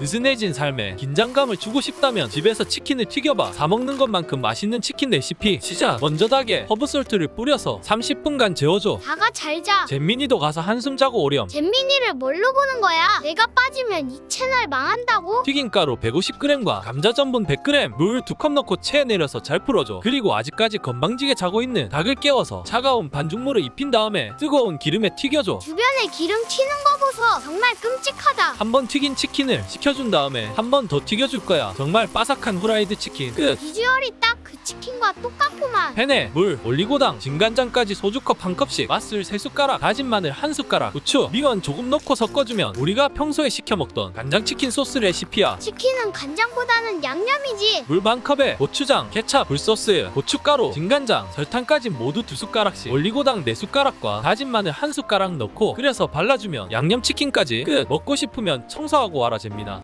느슨해진 삶에 긴장감을 주고 싶다면 집에서 치킨을 튀겨봐 사 먹는 것만큼 맛있는 치킨 레시피 시작 먼저 닭에 허브솔트를 뿌려서 30분간 재워줘 다가 잘 자. 잼민이도 가서 한숨 자고 오렴 잼민이를 뭘로 보는 거야? 내가 빠지면 이 채널 망한다고? 튀김가루 150g과 감자 전분 100g 물두컵 넣고 체에 내려서 잘 풀어줘 그리고 아직까지 건방지게 자고 있는 닭을 깨워서 차가운 반죽물을 입힌 다음에 뜨거운 기름에 튀겨줘 주변에 기름 튀는 거 보소. 정말 끔찍하다. 한번 튀긴 치킨을 식혀준 다음에 한 번 더 튀겨줄 거야. 정말 바삭한 후라이드 치킨. 끝. 비주얼이 딱 그 치킨과 똑같구만. 팬에 물, 올리고당, 진간장까지 소주컵 한 컵씩 맛술 세 숟가락, 다진 마늘 한 숟가락, 후추, 미원 조금 넣고 섞어주면 우리가 평소에 시켜 먹던 간장치킨 소스 레시피야. 치킨은 간장보다는 양념이지. 물 반 컵에 고추장, 케찹, 굴소스, 고춧가루, 진간장, 설탕까지 모두 두 숟가락씩 올리고당 네 숟가락과 다진 마늘 한 숟가락 넣고 끓여서 발라주면 양념치킨까지 끝. 먹고 싶으면 청소하고 와라 잽니다